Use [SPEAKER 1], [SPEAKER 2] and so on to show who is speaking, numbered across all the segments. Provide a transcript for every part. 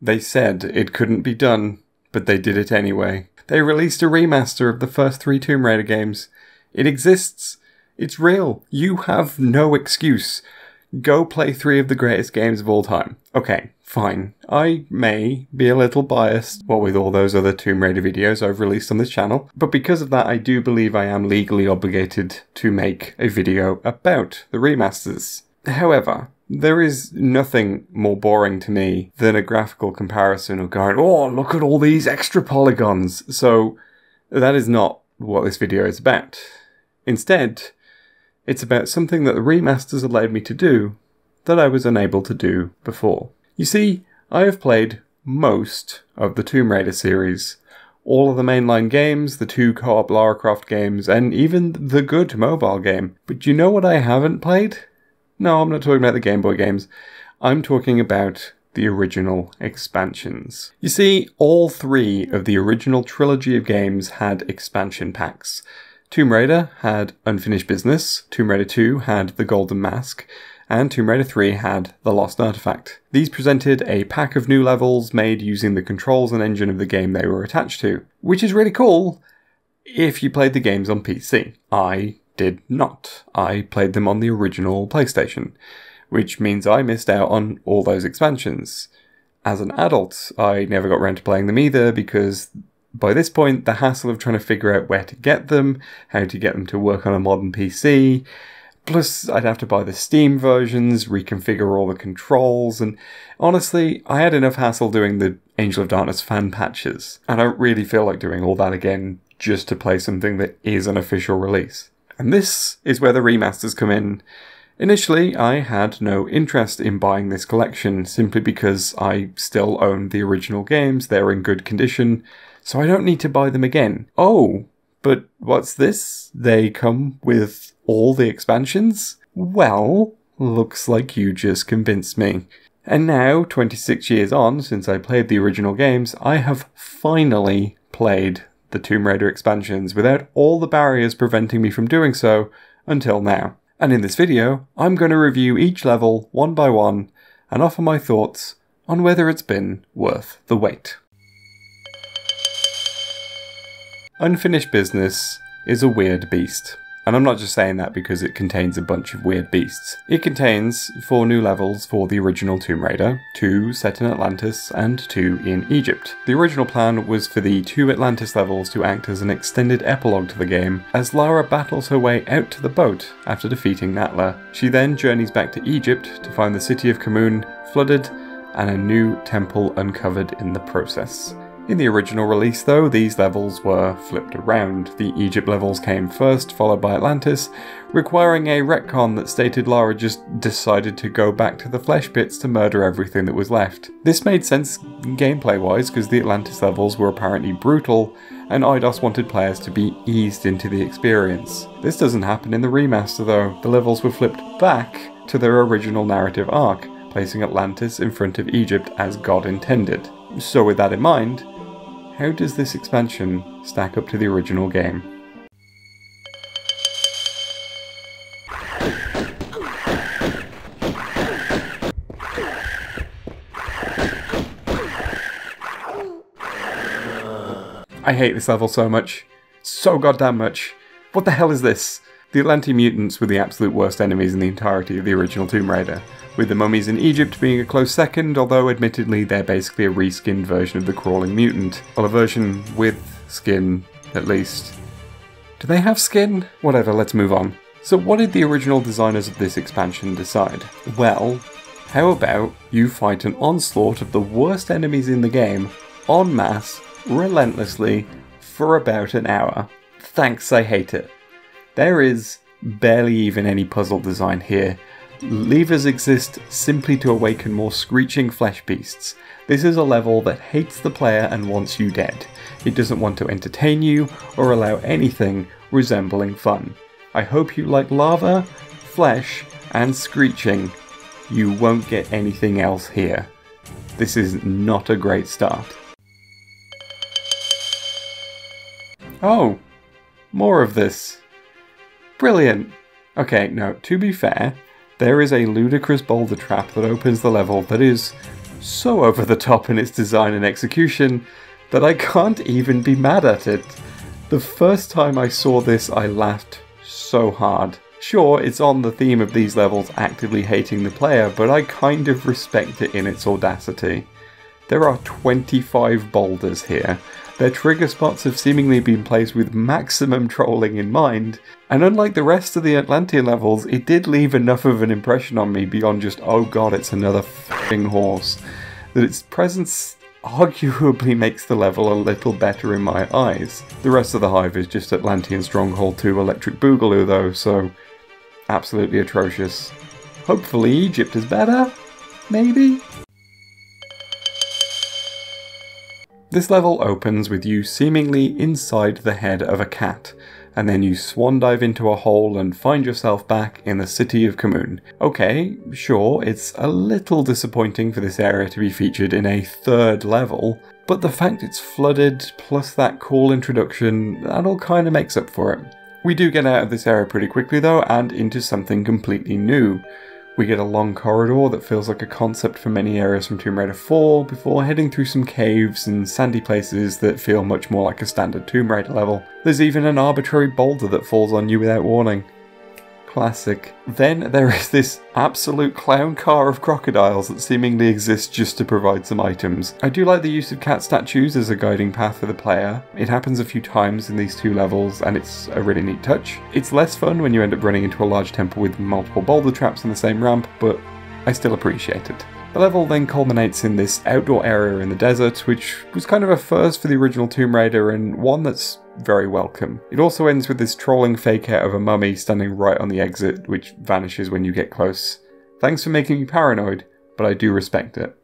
[SPEAKER 1] They said it couldn't be done, but they did it anyway. They released a remaster of the first three Tomb Raider games. It exists. It's real. You have no excuse. Go play three of the greatest games of all time. Okay, fine. I may be a little biased, what with all those other Tomb Raider videos I've released on this channel, but because of that, I do believe I am legally obligated to make a video about the remasters. However, there is nothing more boring to me than a graphical comparison of going, oh, look at all these extra polygons. So that is not what this video is about. Instead, it's about something that the remasters allowed me to do that I was unable to do before. You see, I have played most of the Tomb Raider series, all of the mainline games, the two co-op Lara Croft games, and even the good mobile game. But you know what I haven't played? No, I'm not talking about the Game Boy games. I'm talking about the original expansions. You see, all three of the original trilogy of games had expansion packs. Tomb Raider had Unfinished Business, Tomb Raider 2 had The Golden Mask, and Tomb Raider 3 had The Lost Artifact. These presented a pack of new levels made using the controls and engine of the game they were attached to, which is really cool if you played the games on PC. I did not. I played them on the original PlayStation, which means I missed out on all those expansions. As an adult, I never got around to playing them either because by this point, the hassle of trying to figure out where to get them, how to get them to work on a modern PC, plus I'd have to buy the Steam versions, reconfigure all the controls, and honestly, I had enough hassle doing the Angel of Darkness fan patches. I don't really feel like doing all that again just to play something that is an official release. And this is where the remasters come in. Initially, I had no interest in buying this collection simply because I still own the original games, they're in good condition, so I don't need to buy them again. Oh, but what's this? They come with all the expansions? Well, looks like you just convinced me. And now, 26 years on since I played the original games, I have finally played the Tomb Raider expansions without all the barriers preventing me from doing so until now. And in this video, I'm going to review each level one by one and offer my thoughts on whether it's been worth the wait. Unfinished Business is a weird beast. And I'm not just saying that because it contains a bunch of weird beasts. It contains four new levels for the original Tomb Raider, two set in Atlantis and two in Egypt. The original plan was for the two Atlantis levels to act as an extended epilogue to the game, as Lara battles her way out to the boat after defeating Natla. She then journeys back to Egypt to find the city of Khamoon flooded and a new temple uncovered in the process. In the original release, though, these levels were flipped around. The Egypt levels came first, followed by Atlantis, requiring a retcon that stated Lara just decided to go back to the flesh pits to murder everything that was left. This made sense gameplay wise because the Atlantis levels were apparently brutal, and Eidos wanted players to be eased into the experience. This doesn't happen in the remaster though. The levels were flipped back to their original narrative arc, placing Atlantis in front of Egypt as God intended. So, with that in mind, how does this expansion stack up to the original game? I hate this level so much. So goddamn much. What the hell is this? The Atlanti mutants were the absolute worst enemies in the entirety of the original Tomb Raider with the mummies in Egypt being a close second, although admittedly they're basically a reskinned version of the crawling mutant. Well, a version with skin, at least. Do they have skin? Whatever, let's move on. So what did the original designers of this expansion decide? Well, how about you fight an onslaught of the worst enemies in the game, en masse, relentlessly, for about an hour. Thanks, I hate it. There is barely even any puzzle design here, Levers exist simply to awaken more screeching flesh beasts. This is a level that hates the player and wants you dead. It doesn't want to entertain you or allow anything resembling fun. I hope you like lava, flesh, and screeching. You won't get anything else here. This is not a great start. Oh, more of this. Brilliant. Okay, no, to be fair, there is a ludicrous boulder trap that opens the level that is so over the top in its design and execution that I can't even be mad at it. The first time I saw this, I laughed so hard. Sure, it's on the theme of these levels actively hating the player, but I kind of respect it in its audacity. There are 25 boulders here. Their trigger spots have seemingly been placed with maximum trolling in mind, and unlike the rest of the Atlantean levels, it did leave enough of an impression on me beyond just, oh god, it's another f***ing horse, that its presence arguably makes the level a little better in my eyes. The rest of the hive is just Atlantean Stronghold 2 Electric Boogaloo though, so absolutely atrocious. Hopefully Egypt is better? Maybe? This level opens with you seemingly inside the head of a cat, and then you swan dive into a hole and find yourself back in the city of Khamoon. Okay, sure, it's a little disappointing for this area to be featured in a third level, but the fact it's flooded plus that cool introduction, that all kinda makes up for it. We do get out of this area pretty quickly though, and into something completely new. We get a long corridor that feels like a concept for many areas from Tomb Raider 4 before heading through some caves and sandy places that feel much more like a standard Tomb Raider level. There's even an arbitrary boulder that falls on you without warning classic. Then there is this absolute clown car of crocodiles that seemingly exists just to provide some items. I do like the use of cat statues as a guiding path for the player. It happens a few times in these two levels and it's a really neat touch. It's less fun when you end up running into a large temple with multiple boulder traps in the same ramp, but I still appreciate it. The level then culminates in this outdoor area in the desert, which was kind of a first for the original Tomb Raider and one that's very welcome. It also ends with this trolling fake out of a mummy standing right on the exit, which vanishes when you get close. Thanks for making me paranoid, but I do respect it.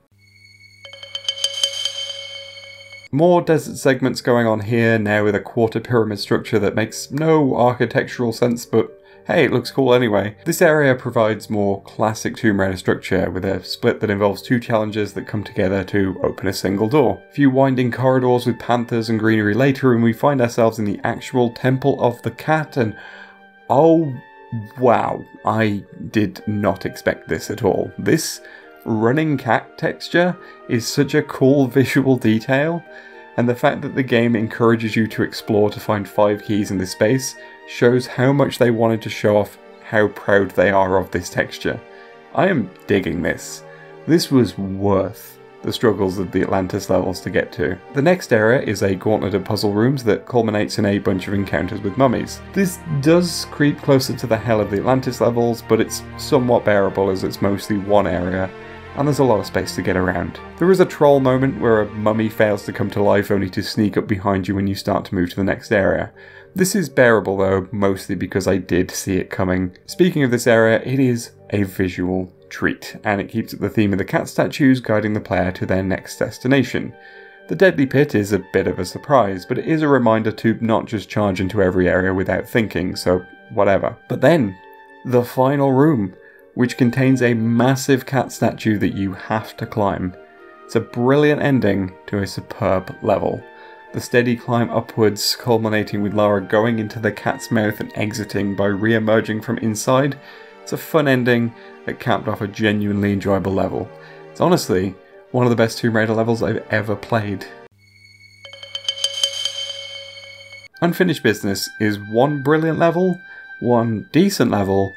[SPEAKER 1] More desert segments going on here, now with a quarter pyramid structure that makes no architectural sense but hey, it looks cool anyway. This area provides more classic Tomb Raider structure with a split that involves two challenges that come together to open a single door. A few winding corridors with panthers and greenery later and we find ourselves in the actual Temple of the Cat and oh wow, I did not expect this at all. This running cat texture is such a cool visual detail and the fact that the game encourages you to explore to find five keys in this space shows how much they wanted to show off how proud they are of this texture. I am digging this. This was worth the struggles of the Atlantis levels to get to. The next area is a gauntlet of puzzle rooms that culminates in a bunch of encounters with mummies. This does creep closer to the hell of the Atlantis levels, but it's somewhat bearable as it's mostly one area and there's a lot of space to get around. There is a troll moment where a mummy fails to come to life only to sneak up behind you when you start to move to the next area. This is bearable though, mostly because I did see it coming. Speaking of this area, it is a visual treat, and it keeps up the theme of the cat statues guiding the player to their next destination. The Deadly Pit is a bit of a surprise, but it is a reminder to not just charge into every area without thinking, so whatever. But then, the final room which contains a massive cat statue that you have to climb. It's a brilliant ending to a superb level. The steady climb upwards, culminating with Lara going into the cat's mouth and exiting by re emerging from inside. It's a fun ending that capped off a genuinely enjoyable level. It's honestly one of the best Tomb Raider levels I've ever played. Unfinished Business is one brilliant level, one decent level,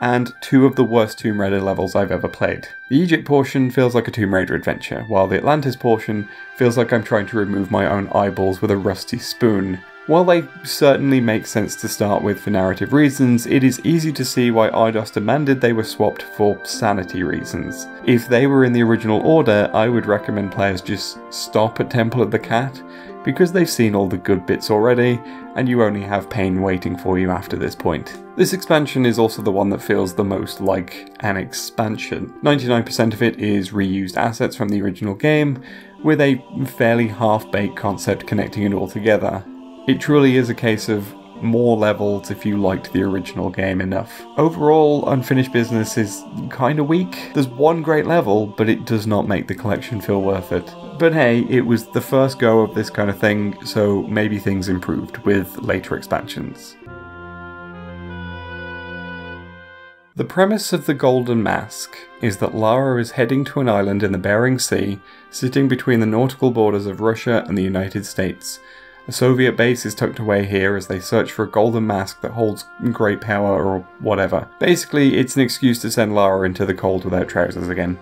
[SPEAKER 1] and two of the worst Tomb Raider levels I've ever played. The Egypt portion feels like a Tomb Raider adventure, while the Atlantis portion feels like I'm trying to remove my own eyeballs with a rusty spoon. While they certainly make sense to start with for narrative reasons, it is easy to see why Eidos demanded they were swapped for sanity reasons. If they were in the original order, I would recommend players just stop at Temple of the Cat, because they've seen all the good bits already, and you only have pain waiting for you after this point. This expansion is also the one that feels the most like an expansion. 99% of it is reused assets from the original game, with a fairly half-baked concept connecting it all together. It truly is a case of more levels if you liked the original game enough. Overall, Unfinished Business is kinda weak. There's one great level, but it does not make the collection feel worth it. But hey, it was the first go of this kind of thing, so maybe things improved with later expansions. The premise of the Golden Mask is that Lara is heading to an island in the Bering Sea, sitting between the nautical borders of Russia and the United States. A Soviet base is tucked away here as they search for a golden mask that holds great power or whatever. Basically, it's an excuse to send Lara into the cold without trousers again.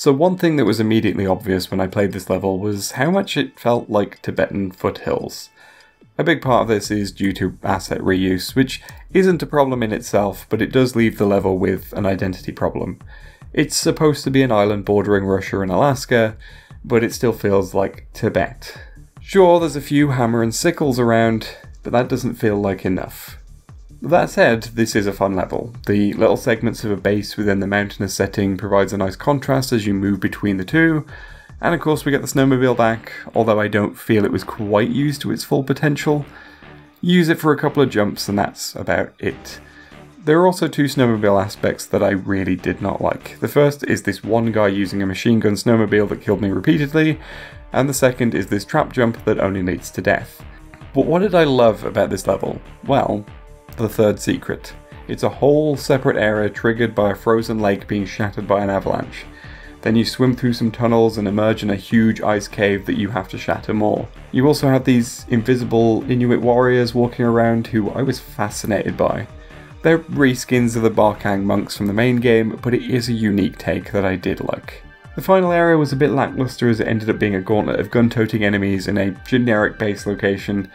[SPEAKER 1] So one thing that was immediately obvious when I played this level was how much it felt like Tibetan foothills. A big part of this is due to asset reuse, which isn't a problem in itself, but it does leave the level with an identity problem. It's supposed to be an island bordering Russia and Alaska, but it still feels like Tibet. Sure, there's a few hammer and sickles around, but that doesn't feel like enough. That said, this is a fun level. The little segments of a base within the mountainous setting provides a nice contrast as you move between the two, and of course we get the snowmobile back, although I don't feel it was quite used to its full potential. Use it for a couple of jumps and that's about it. There are also two snowmobile aspects that I really did not like. The first is this one guy using a machine gun snowmobile that killed me repeatedly, and the second is this trap jump that only leads to death. But what did I love about this level? Well, the third secret. It's a whole separate area triggered by a frozen lake being shattered by an avalanche. Then you swim through some tunnels and emerge in a huge ice cave that you have to shatter more. You also have these invisible Inuit warriors walking around who I was fascinated by. They're reskins of the Barkhang monks from the main game, but it is a unique take that I did like. The final area was a bit lackluster as it ended up being a gauntlet of gun-toting enemies in a generic base location,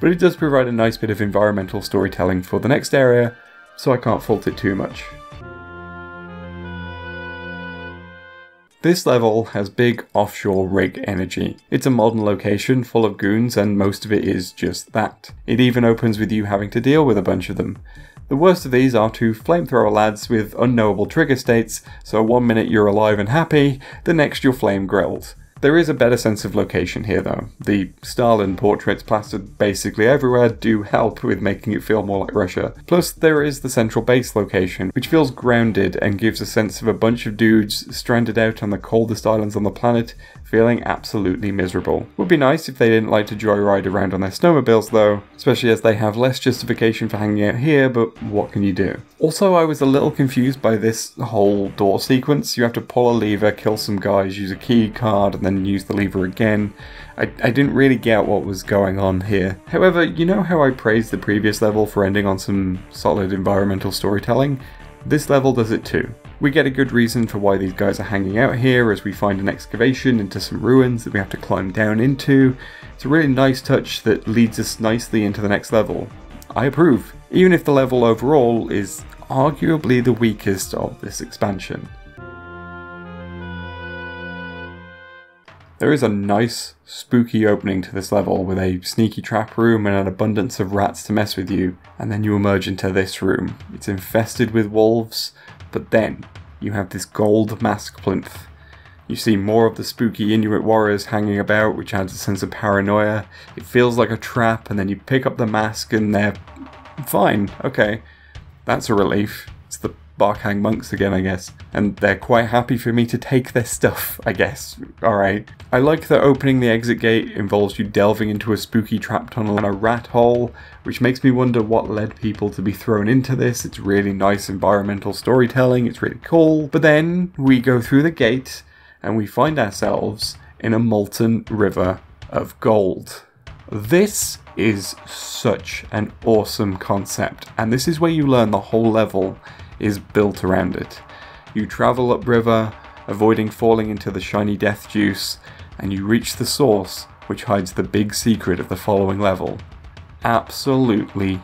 [SPEAKER 1] but it does provide a nice bit of environmental storytelling for the next area, so I can't fault it too much. This level has big offshore rig energy. It's a modern location full of goons and most of it is just that. It even opens with you having to deal with a bunch of them. The worst of these are two flamethrower lads with unknowable trigger states, so one minute you're alive and happy, the next you're flame grilled. There is a better sense of location here though. The Stalin portraits plastered basically everywhere do help with making it feel more like Russia. Plus there is the central base location, which feels grounded and gives a sense of a bunch of dudes stranded out on the coldest islands on the planet feeling absolutely miserable. Would be nice if they didn't like to joyride around on their snowmobiles though, especially as they have less justification for hanging out here, but what can you do? Also, I was a little confused by this whole door sequence. You have to pull a lever, kill some guys, use a key card, and then use the lever again. I, I didn't really get what was going on here. However, you know how I praised the previous level for ending on some solid environmental storytelling? This level does it too. We get a good reason for why these guys are hanging out here as we find an excavation into some ruins that we have to climb down into. It's a really nice touch that leads us nicely into the next level. I approve, even if the level overall is arguably the weakest of this expansion. There is a nice, spooky opening to this level with a sneaky trap room and an abundance of rats to mess with you, and then you emerge into this room. It's infested with wolves, but then you have this gold mask plinth. You see more of the spooky Inuit warriors hanging about, which adds a sense of paranoia. It feels like a trap, and then you pick up the mask and they're fine. Okay, that's a relief. It's the Barkhang monks again, I guess. And they're quite happy for me to take their stuff, I guess. Alright. I like that opening the exit gate involves you delving into a spooky trap tunnel and a rat hole, which makes me wonder what led people to be thrown into this. It's really nice environmental storytelling, it's really cool. But then we go through the gate and we find ourselves in a molten river of gold. This is such an awesome concept, and this is where you learn the whole level is built around it. You travel upriver, avoiding falling into the shiny death juice, and you reach the source, which hides the big secret of the following level. Absolutely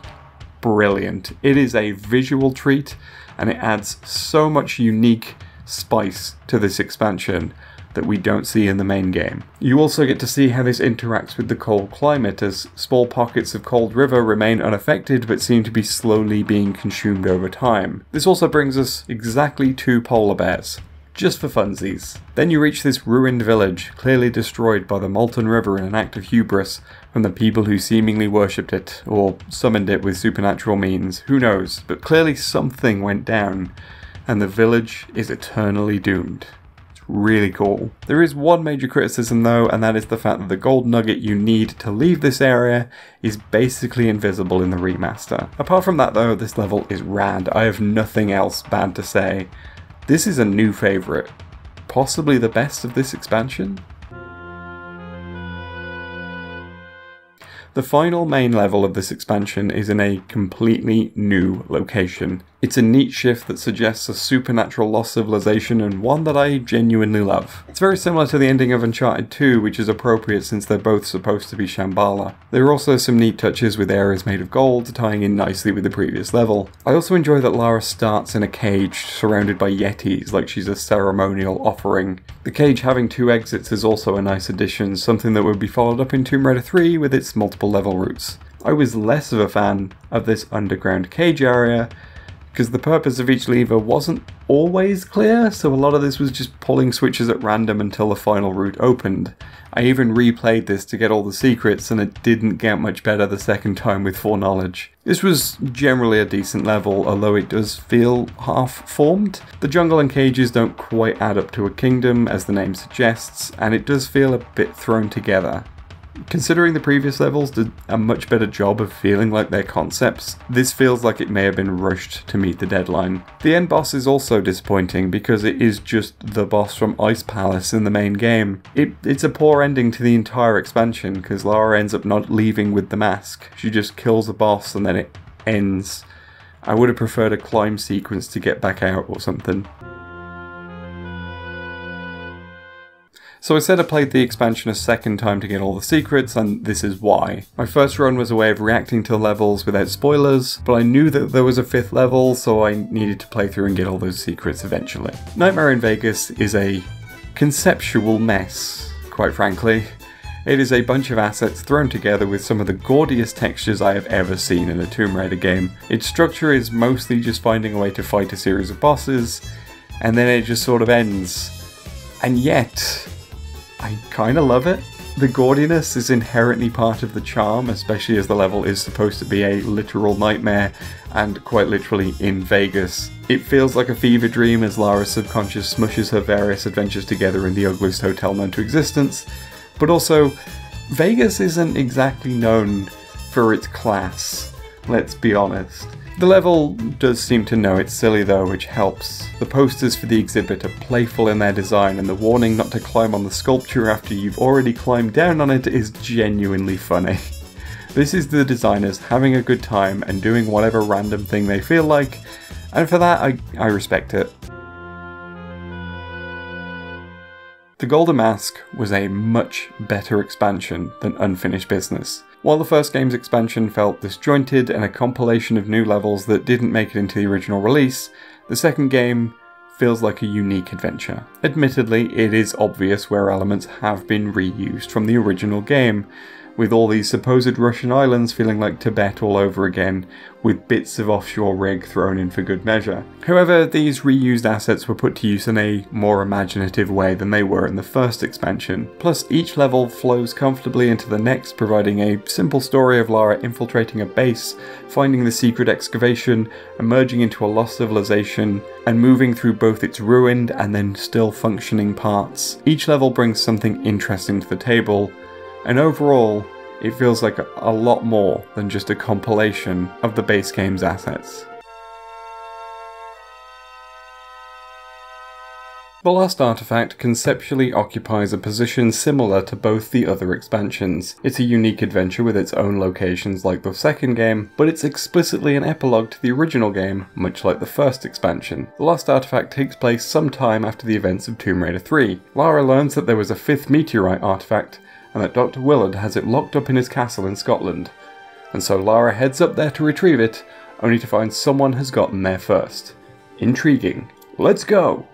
[SPEAKER 1] brilliant. It is a visual treat, and it adds so much unique spice to this expansion that we don't see in the main game. You also get to see how this interacts with the cold climate as small pockets of cold river remain unaffected but seem to be slowly being consumed over time. This also brings us exactly two polar bears. Just for funsies. Then you reach this ruined village, clearly destroyed by the molten river in an act of hubris from the people who seemingly worshipped it, or summoned it with supernatural means, who knows, but clearly something went down, and the village is eternally doomed really cool. There is one major criticism though, and that is the fact that the gold nugget you need to leave this area is basically invisible in the remaster. Apart from that though, this level is rad. I have nothing else bad to say. This is a new favourite. Possibly the best of this expansion? The final main level of this expansion is in a completely new location. It's a neat shift that suggests a supernatural lost civilization and one that I genuinely love. It's very similar to the ending of Uncharted 2, which is appropriate since they're both supposed to be Shambhala. There are also some neat touches with areas made of gold, tying in nicely with the previous level. I also enjoy that Lara starts in a cage surrounded by yetis like she's a ceremonial offering. The cage having two exits is also a nice addition, something that would be followed up in Tomb Raider 3 with its multiple level routes. I was less of a fan of this underground cage area, because the purpose of each lever wasn't always clear, so a lot of this was just pulling switches at random until the final route opened. I even replayed this to get all the secrets, and it didn't get much better the second time with foreknowledge. This was generally a decent level, although it does feel half-formed. The jungle and cages don't quite add up to a kingdom, as the name suggests, and it does feel a bit thrown together. Considering the previous levels did a much better job of feeling like their concepts, this feels like it may have been rushed to meet the deadline. The end boss is also disappointing because it is just the boss from Ice Palace in the main game. It, it's a poor ending to the entire expansion because Lara ends up not leaving with the mask. She just kills the boss and then it ends. I would have preferred a climb sequence to get back out or something. So I said I played the expansion a second time to get all the secrets, and this is why. My first run was a way of reacting to levels without spoilers, but I knew that there was a fifth level, so I needed to play through and get all those secrets eventually. Nightmare in Vegas is a conceptual mess, quite frankly. It is a bunch of assets thrown together with some of the gaudiest textures I have ever seen in a Tomb Raider game. Its structure is mostly just finding a way to fight a series of bosses, and then it just sort of ends. And yet, I kind of love it. The gaudiness is inherently part of the charm, especially as the level is supposed to be a literal nightmare and quite literally in Vegas. It feels like a fever dream as Lara's subconscious smushes her various adventures together in the ugliest hotel known to existence, but also, Vegas isn't exactly known for its class, let's be honest. The level does seem to know it's silly though, which helps. The posters for the exhibit are playful in their design, and the warning not to climb on the sculpture after you've already climbed down on it is genuinely funny. This is the designers having a good time and doing whatever random thing they feel like, and for that I, I respect it. The Golden Mask was a much better expansion than Unfinished Business. While the first game's expansion felt disjointed and a compilation of new levels that didn't make it into the original release, the second game feels like a unique adventure. Admittedly, it is obvious where elements have been reused from the original game, with all these supposed Russian islands feeling like Tibet all over again, with bits of offshore rig thrown in for good measure. However, these reused assets were put to use in a more imaginative way than they were in the first expansion. Plus, each level flows comfortably into the next, providing a simple story of Lara infiltrating a base, finding the secret excavation, emerging into a lost civilization, and moving through both its ruined and then still functioning parts. Each level brings something interesting to the table, and overall, it feels like a lot more than just a compilation of the base game's assets. The Lost Artifact conceptually occupies a position similar to both the other expansions. It's a unique adventure with its own locations like the second game, but it's explicitly an epilogue to the original game, much like the first expansion. The Lost Artifact takes place some time after the events of Tomb Raider 3. Lara learns that there was a fifth meteorite artifact, and that Dr. Willard has it locked up in his castle in Scotland. And so Lara heads up there to retrieve it, only to find someone has gotten there first. Intriguing. Let's go!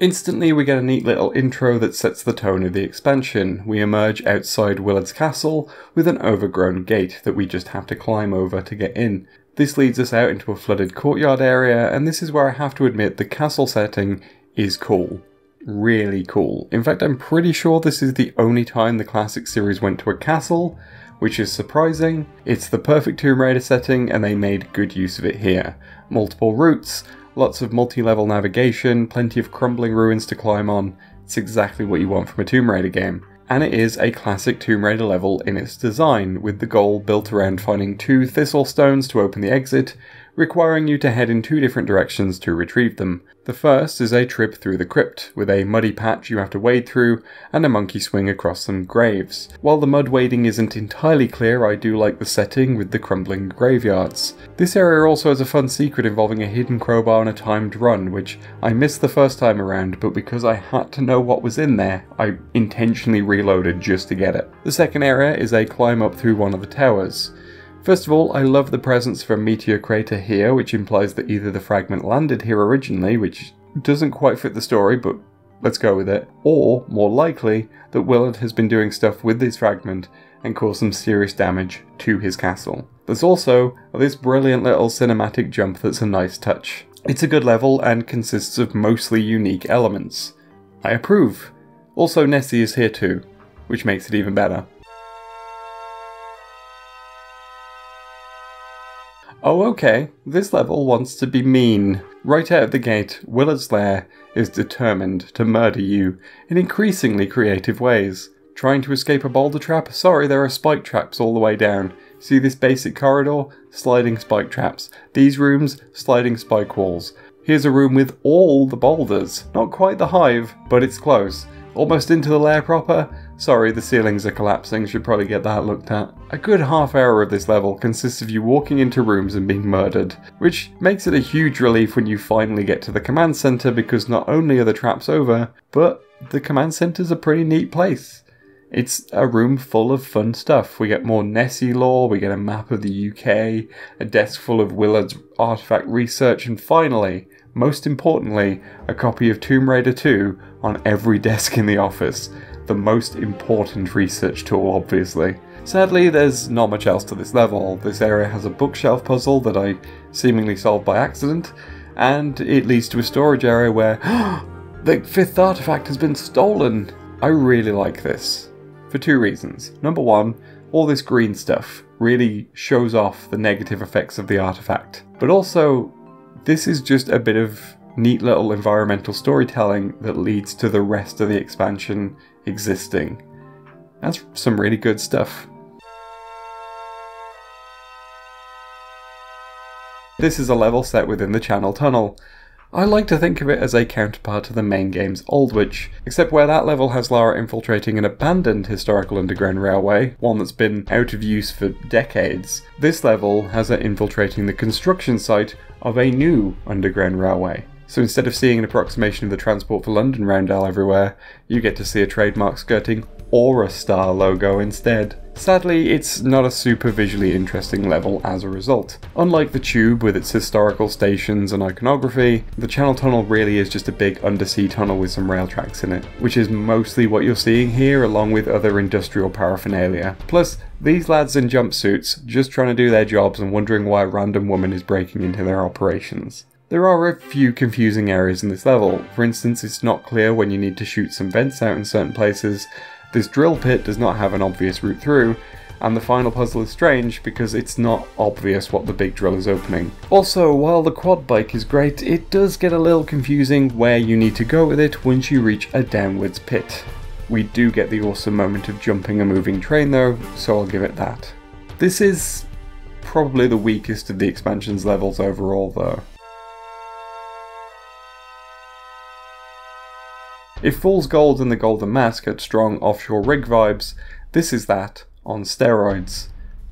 [SPEAKER 1] Instantly, we get a neat little intro that sets the tone of the expansion. We emerge outside Willard's castle with an overgrown gate that we just have to climb over to get in. This leads us out into a flooded courtyard area, and this is where I have to admit the castle setting is cool. Really cool. In fact, I'm pretty sure this is the only time the classic series went to a castle, which is surprising. It's the perfect Tomb Raider setting and they made good use of it here. Multiple routes, lots of multi-level navigation, plenty of crumbling ruins to climb on. It's exactly what you want from a Tomb Raider game and it is a classic Tomb Raider level in its design, with the goal built around finding two thistle stones to open the exit, requiring you to head in two different directions to retrieve them. The first is a trip through the crypt, with a muddy patch you have to wade through and a monkey swing across some graves. While the mud wading isn't entirely clear, I do like the setting with the crumbling graveyards. This area also has a fun secret involving a hidden crowbar and a timed run, which I missed the first time around, but because I had to know what was in there, I intentionally reloaded just to get it. The second area is a climb up through one of the towers. First of all, I love the presence of a meteor crater here, which implies that either the fragment landed here originally, which doesn't quite fit the story, but let's go with it, or, more likely, that Willard has been doing stuff with this fragment and caused some serious damage to his castle. There's also this brilliant little cinematic jump that's a nice touch. It's a good level and consists of mostly unique elements. I approve. Also, Nessie is here too, which makes it even better. Oh, okay, this level wants to be mean. Right out of the gate, Willard's lair is determined to murder you in increasingly creative ways. Trying to escape a boulder trap? Sorry, there are spike traps all the way down. See this basic corridor? Sliding spike traps. These rooms? Sliding spike walls. Here's a room with all the boulders. Not quite the hive, but it's close. Almost into the lair proper? Sorry, the ceilings are collapsing, should probably get that looked at. A good half hour of this level consists of you walking into rooms and being murdered, which makes it a huge relief when you finally get to the command center because not only are the traps over, but the command center's a pretty neat place. It's a room full of fun stuff. We get more Nessie lore, we get a map of the UK, a desk full of Willard's artifact research, and finally, most importantly, a copy of Tomb Raider 2 on every desk in the office. The most important research tool, obviously. Sadly, there's not much else to this level. This area has a bookshelf puzzle that I seemingly solved by accident, and it leads to a storage area where the fifth artifact has been stolen. I really like this. For two reasons. Number one, all this green stuff really shows off the negative effects of the artifact. But also, this is just a bit of neat little environmental storytelling that leads to the rest of the expansion existing. That's some really good stuff. This is a level set within the Channel Tunnel. I like to think of it as a counterpart to the main game's Aldwych, except where that level has Lara infiltrating an abandoned historical underground railway, one that's been out of use for decades. This level has her infiltrating the construction site of a new underground railway. So instead of seeing an approximation of the Transport for London roundel everywhere, you get to see a trademark skirting Eurostar logo instead. Sadly, it's not a super visually interesting level as a result. Unlike the Tube with its historical stations and iconography, the Channel Tunnel really is just a big undersea tunnel with some rail tracks in it, which is mostly what you're seeing here along with other industrial paraphernalia. Plus, these lads in jumpsuits just trying to do their jobs and wondering why a random woman is breaking into their operations. There are a few confusing areas in this level. For instance, it's not clear when you need to shoot some vents out in certain places, this drill pit does not have an obvious route through, and the final puzzle is strange because it's not obvious what the big drill is opening. Also, while the quad bike is great, it does get a little confusing where you need to go with it once you reach a downwards pit. We do get the awesome moment of jumping a moving train though, so I'll give it that. This is probably the weakest of the expansion's levels overall though. If Fool's Gold and the Golden Mask had strong offshore rig vibes, this is that on steroids.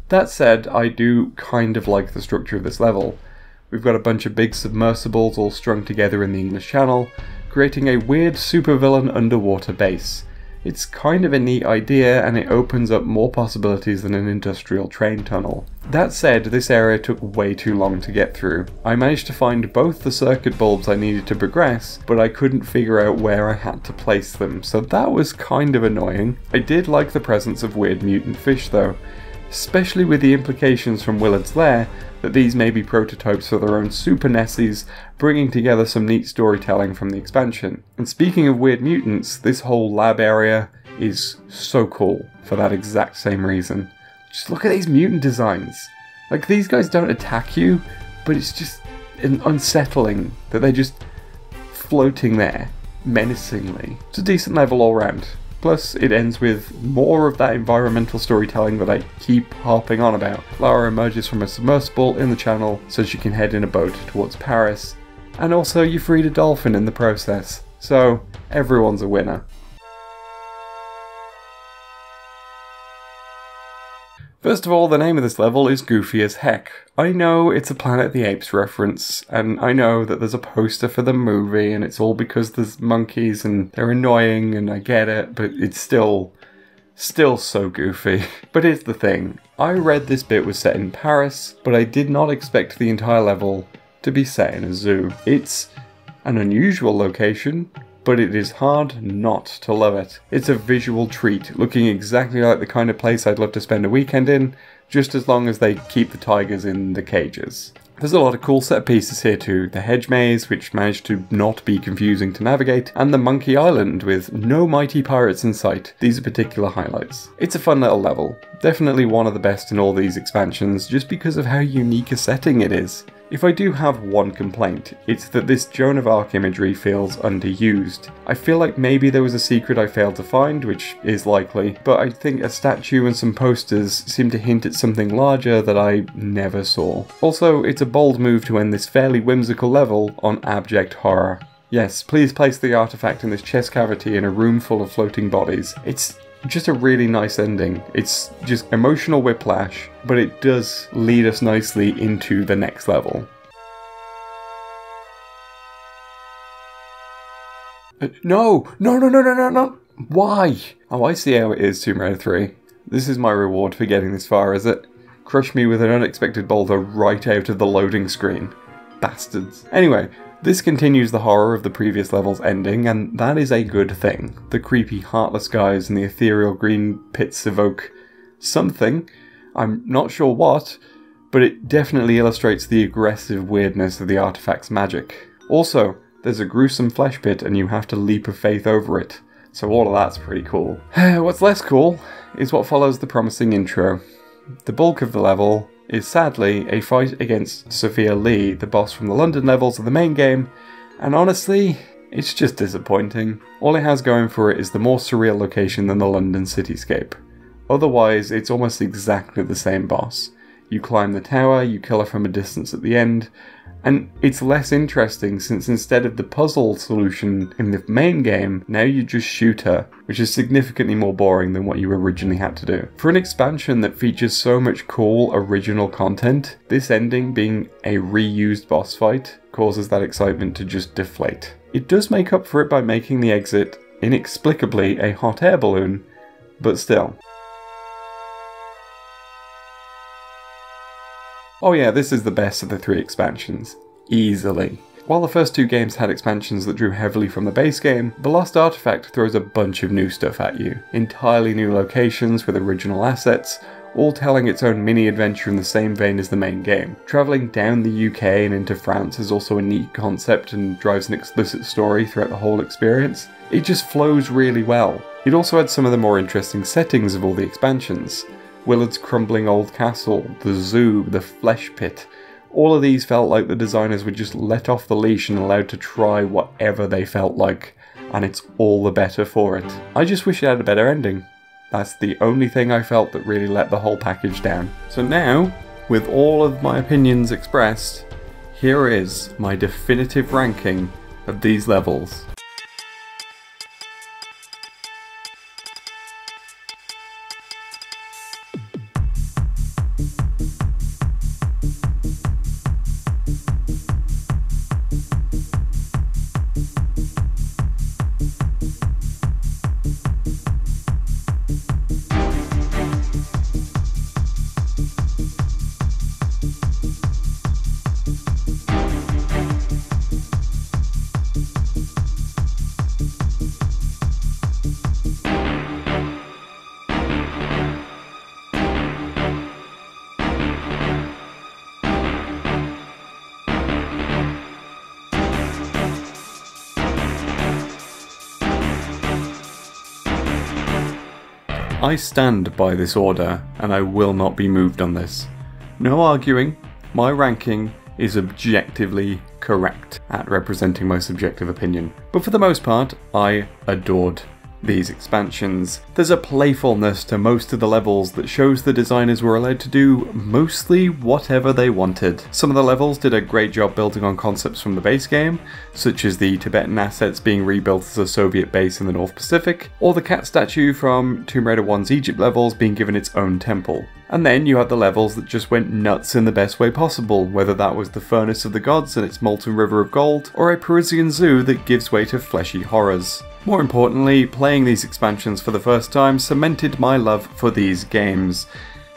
[SPEAKER 1] That said, I do kind of like the structure of this level. We've got a bunch of big submersibles all strung together in the English Channel, creating a weird supervillain underwater base. It's kind of a neat idea and it opens up more possibilities than an industrial train tunnel. That said, this area took way too long to get through. I managed to find both the circuit bulbs I needed to progress, but I couldn't figure out where I had to place them, so that was kind of annoying. I did like the presence of weird mutant fish though, especially with the implications from Willard's lair that these may be prototypes for their own Super Nessies, bringing together some neat storytelling from the expansion. And speaking of weird mutants, this whole lab area is so cool for that exact same reason. Just look at these mutant designs. Like, these guys don't attack you, but it's just, unsettling that they're just floating there menacingly. It's a decent level all round. Plus, it ends with more of that environmental storytelling that I keep harping on about. Lara emerges from a submersible in the channel so she can head in a boat towards Paris, and also you freed a dolphin in the process. So, everyone's a winner. First of all, the name of this level is goofy as heck. I know it's a Planet of the Apes reference, and I know that there's a poster for the movie, and it's all because there's monkeys and they're annoying, and I get it, but it's still, still so goofy. but here's the thing I read this bit was set in Paris, but I did not expect the entire level to be set in a zoo. It's an unusual location, but it is hard not to love it. It's a visual treat, looking exactly like the kind of place I'd love to spend a weekend in, just as long as they keep the tigers in the cages. There's a lot of cool set pieces here too. The hedge maze, which managed to not be confusing to navigate, and the Monkey Island with no mighty pirates in sight. These are particular highlights. It's a fun little level. Definitely one of the best in all these expansions, just because of how unique a setting it is. If I do have one complaint, it's that this Joan of Arc imagery feels underused. I feel like maybe there was a secret I failed to find, which is likely, but I think a statue and some posters seem to hint at something larger that I never saw. Also, it's a bold move to end this fairly whimsical level on abject horror. Yes, please place the artifact in this chest cavity in a room full of floating bodies. It's just a really nice ending. It's just emotional whiplash, but it does lead us nicely into the next level. Uh, no! No, no, no, no, no, no! Why? Oh, I see how it is, Tomb Raider 3. This is my reward for getting this far, is it? Crush me with an unexpected boulder right out of the loading screen. Bastards. Anyway, this continues the horror of the previous level's ending, and that is a good thing. The creepy, heartless guys and the ethereal green pits evoke something. I'm not sure what, but it definitely illustrates the aggressive weirdness of the artifact's magic. Also, there's a gruesome flesh pit and you have to leap of faith over it, so all of that's pretty cool. What's less cool is what follows the promising intro. The bulk of the level is sadly a fight against Sophia Lee, the boss from the London levels of the main game, and honestly, it's just disappointing. All it has going for it is the more surreal location than the London cityscape. Otherwise, it's almost exactly the same boss. You climb the tower, you kill her from a distance at the end, and it's less interesting since instead of the puzzle solution in the main game, now you just shoot her, which is significantly more boring than what you originally had to do. For an expansion that features so much cool original content, this ending being a reused boss fight causes that excitement to just deflate. It does make up for it by making the exit inexplicably a hot air balloon, but still. Oh yeah, this is the best of the three expansions. Easily. While the first two games had expansions that drew heavily from the base game, The Lost Artifact throws a bunch of new stuff at you. Entirely new locations with original assets, all telling its own mini adventure in the same vein as the main game. Travelling down the UK and into France is also a neat concept and drives an explicit story throughout the whole experience. It just flows really well. It also had some of the more interesting settings of all the expansions. Willard's crumbling old castle, the zoo, the flesh pit. All of these felt like the designers were just let off the leash and allowed to try whatever they felt like, and it's all the better for it. I just wish it had a better ending. That's the only thing I felt that really let the whole package down. So now, with all of my opinions expressed, here is my definitive ranking of these levels. I stand by this order, and I will not be moved on this. No arguing, my ranking is objectively correct at representing my subjective opinion. But for the most part, I adored these expansions. There's a playfulness to most of the levels that shows the designers were allowed to do mostly whatever they wanted. Some of the levels did a great job building on concepts from the base game, such as the Tibetan assets being rebuilt as a Soviet base in the North Pacific, or the cat statue from Tomb Raider 1's Egypt levels being given its own temple. And then you had the levels that just went nuts in the best way possible, whether that was the Furnace of the Gods and its molten river of gold, or a Parisian zoo that gives way to fleshy horrors. More importantly, playing these expansions for the first time cemented my love for these games.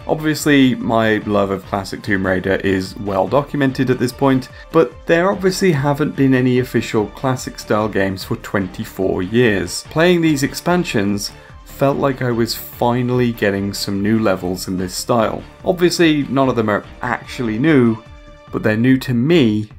[SPEAKER 1] Obviously, my love of classic Tomb Raider is well documented at this point, but there obviously haven't been any official classic style games for 24 years. Playing these expansions felt like I was finally getting some new levels in this style. Obviously, none of them are actually new, but they're new to me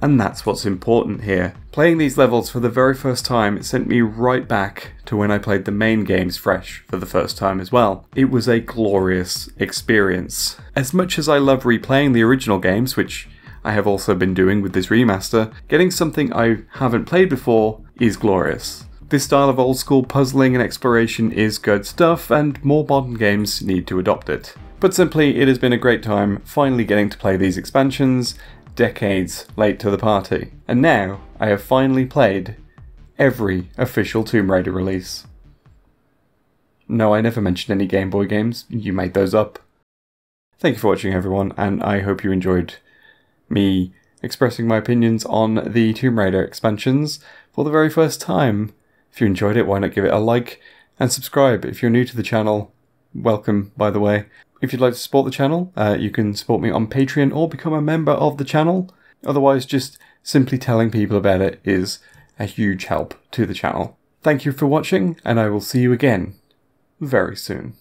[SPEAKER 1] and that's what's important here. Playing these levels for the very first time sent me right back to when I played the main games fresh for the first time as well. It was a glorious experience. As much as I love replaying the original games, which I have also been doing with this remaster, getting something I haven't played before is glorious. This style of old school puzzling and exploration is good stuff, and more modern games need to adopt it. But simply, it has been a great time finally getting to play these expansions decades late to the party, and now I have finally played every official Tomb Raider release. No, I never mentioned any Game Boy games, you made those up. Thank you for watching, everyone, and I hope you enjoyed me expressing my opinions on the Tomb Raider expansions for the very first time. If you enjoyed it, why not give it a like and subscribe if you're new to the channel. Welcome, by the way. If you'd like to support the channel, uh, you can support me on Patreon or become a member of the channel. Otherwise, just simply telling people about it is a huge help to the channel. Thank you for watching, and I will see you again very soon.